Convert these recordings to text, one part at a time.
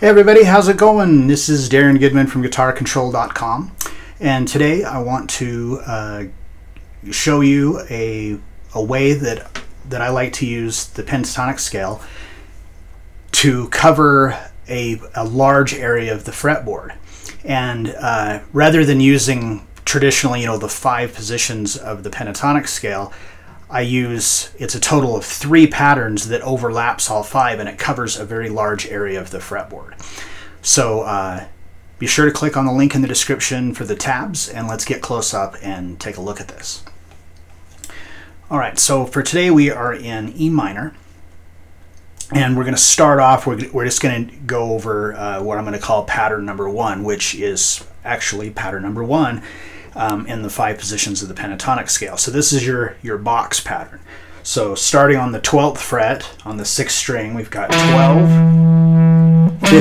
Hey everybody, how's it going? This is Darrin Goodman from GuitarControl.com, and today I want to uh, show you a, a way that that I like to use the pentatonic scale to cover a, a large area of the fretboard. And uh, rather than using traditionally, you know, the five positions of the pentatonic scale, I use, it's a total of three patterns that overlaps all five and it covers a very large area of the fretboard. So uh, be sure to click on the link in the description for the tabs and let's get close up and take a look at this. All right, so for today we are in E minor and we're going to start off, we're, we're just going to go over uh, what I'm going to call pattern number one, which is actually pattern number one um, in the five positions of the pentatonic scale. So this is your, your box pattern. So starting on the 12th fret on the 6th string, we've got 12, 15,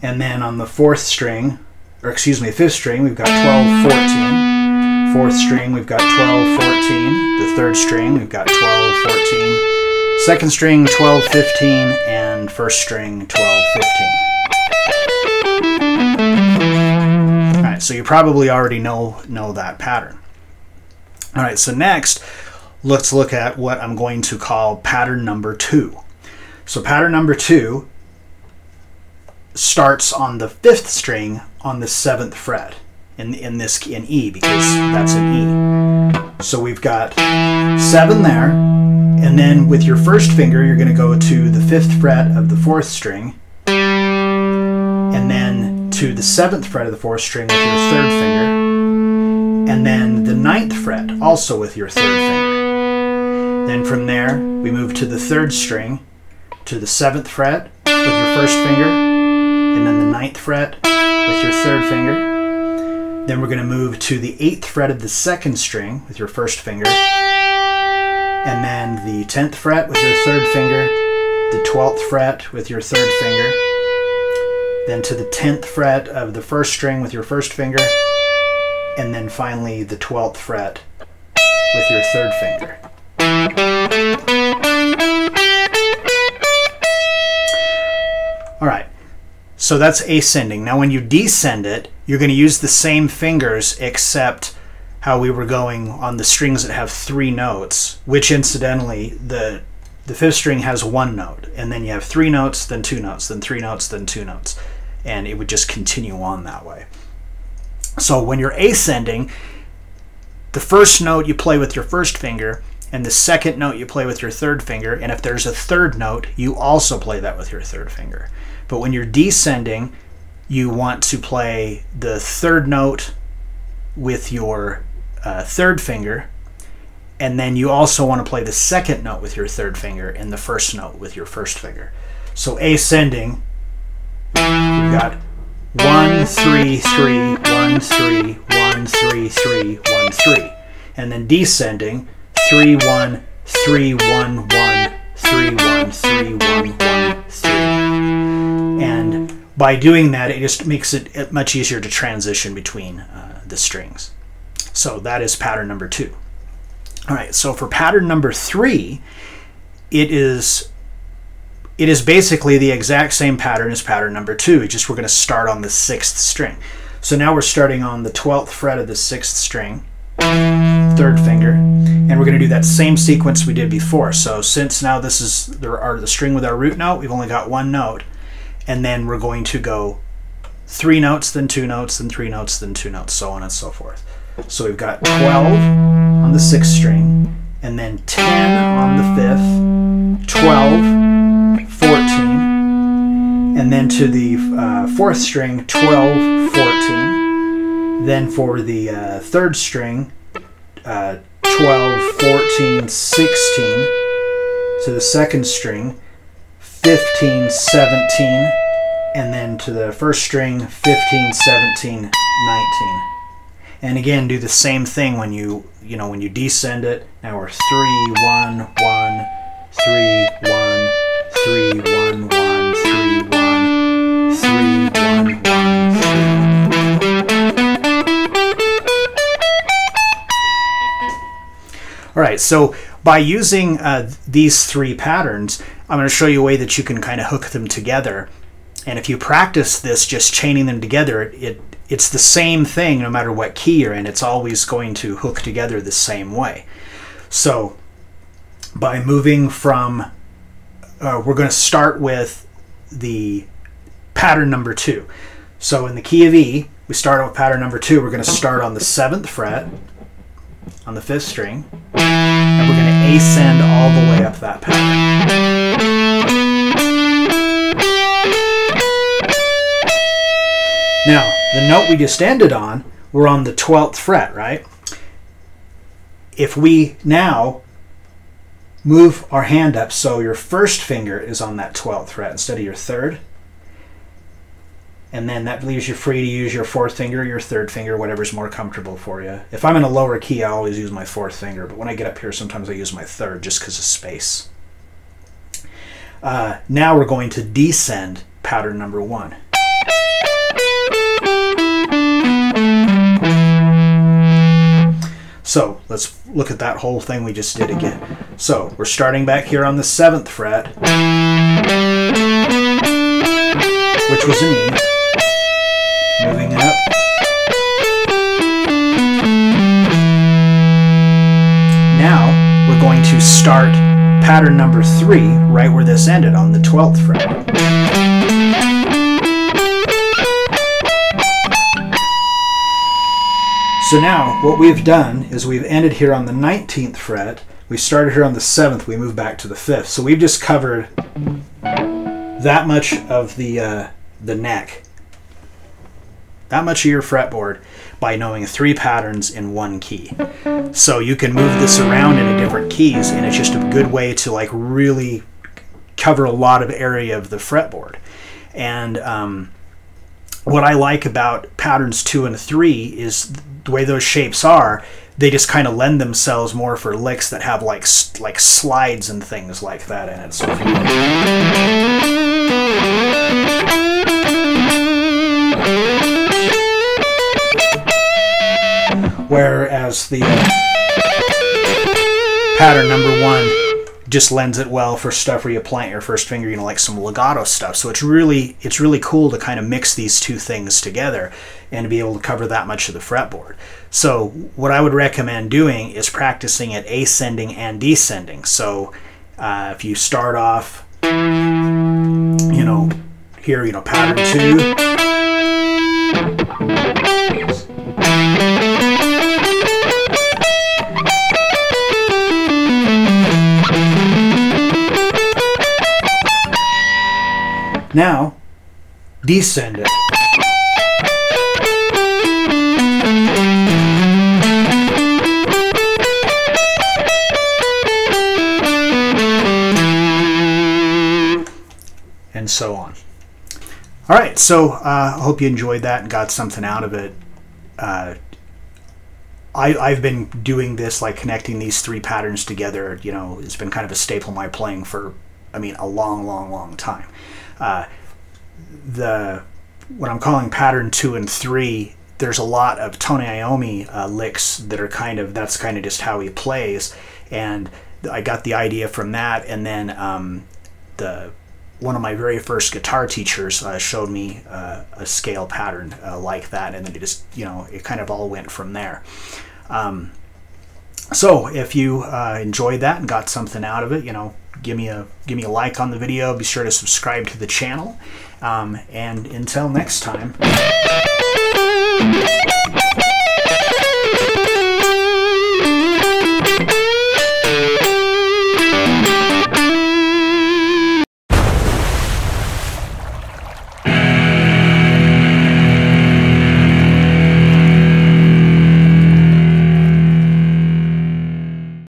and then on the 4th string, or excuse me, 5th string, we've got 12, 14, 4th string, we've got 12, 14, the 3rd string, we've got 12, 14, 2nd string, 12, 15, and 1st string, 12, 15. So you probably already know, know that pattern. All right, so next, let's look at what I'm going to call pattern number two. So pattern number two starts on the fifth string on the seventh fret in, in this in E because that's an E. So we've got seven there, and then with your first finger, you're going to go to the fifth fret of the fourth string, to the seventh fret of the fourth string with your third finger, and then the ninth fret also with your third finger. Then from there, we move to the third string, to the seventh fret with your first finger, and then the ninth fret with your third finger. Then we're going to move to the eighth fret of the second string with your first finger, and then the tenth fret with your third finger, the twelfth fret with your third finger, then to the 10th fret of the first string with your first finger, and then finally the 12th fret with your third finger. All right, so that's ascending. Now when you descend it, you're going to use the same fingers except how we were going on the strings that have three notes, which incidentally, the the fifth string has one note, and then you have three notes, then two notes, then three notes, then two notes and it would just continue on that way. So when you're ascending, the first note you play with your first finger, and the second note you play with your third finger, and if there's a third note, you also play that with your third finger. But when you're descending, you want to play the third note with your uh, third finger, and then you also want to play the second note with your third finger and the first note with your first finger. So ascending, We've got one, three, three, one, three, one, three, three, one, three. And then descending, three, one, three, one, one, three, one, three, one, one, three. And by doing that, it just makes it much easier to transition between uh, the strings. So that is pattern number two. All right, so for pattern number three, it is it is basically the exact same pattern as pattern number two, just we're going to start on the sixth string. So now we're starting on the 12th fret of the sixth string, third finger, and we're going to do that same sequence we did before. So since now this is the, our, the string with our root note, we've only got one note, and then we're going to go three notes, then two notes, then three notes, then two notes, so on and so forth. So we've got 12 on the sixth string, and then 10 on the fifth, 12, 14, and then to the uh, fourth string, 12, 14. Then for the uh, third string, uh, 12, 14, 16. To the second string, 15, 17. And then to the first string, 15, 17, 19. And again, do the same thing when you, you know, when you descend it. Now we're 3, 1, 1, 3, 1, three, one, one, three, one, three, one, one, All right, so by using uh, these three patterns, I'm going to show you a way that you can kind of hook them together. And if you practice this, just chaining them together, it it's the same thing no matter what key you're in. It's always going to hook together the same way. So by moving from, uh, we're going to start with the pattern number two. So in the key of E, we start with pattern number two. We're going to start on the seventh fret on the fifth string, and we're going to ascend all the way up that pattern. Now, the note we just ended on, we're on the 12th fret, right? If we now move our hand up so your first finger is on that 12th fret instead of your third, and then that leaves you free to use your fourth finger, your third finger, whatever's more comfortable for you. If I'm in a lower key, I always use my fourth finger, but when I get up here, sometimes I use my third just because of space. Uh, now we're going to descend pattern number one. So let's look at that whole thing we just did again. So we're starting back here on the seventh fret, which was an E, moving up. Now we're going to start pattern number three right where this ended on the 12th fret. So now what we've done is we've ended here on the 19th fret. We started here on the 7th. We moved back to the 5th. So we've just covered that much of the, uh, the neck. That much of your fretboard by knowing three patterns in one key. So you can move this around into different keys and it's just a good way to like really cover a lot of area of the fretboard. And um, what I like about patterns two and three is the way those shapes are. They just kind of lend themselves more for licks that have like like slides and things like that in it. So Whereas the uh, pattern number one just lends it well for stuff where you plant your first finger, you know, like some legato stuff. So it's really it's really cool to kind of mix these two things together and to be able to cover that much of the fretboard. So what I would recommend doing is practicing it ascending and descending. So uh, if you start off, you know, here, you know, pattern two. Now, descend it. And so on. All right, so uh, I uh, hope you enjoyed that and got something out of it. Uh, I, I've been doing this, like connecting these three patterns together. You know, it's been kind of a staple of my playing for, I mean, a long, long, long time. Uh, the what I'm calling pattern two and three, there's a lot of Tony Iommi uh, licks that are kind of that's kind of just how he plays, and I got the idea from that, and then um, the one of my very first guitar teachers uh, showed me uh, a scale pattern uh, like that, and then it just you know it kind of all went from there. Um, so if you uh, enjoyed that and got something out of it, you know, give me a give me a like on the video. Be sure to subscribe to the channel. Um, and until next time.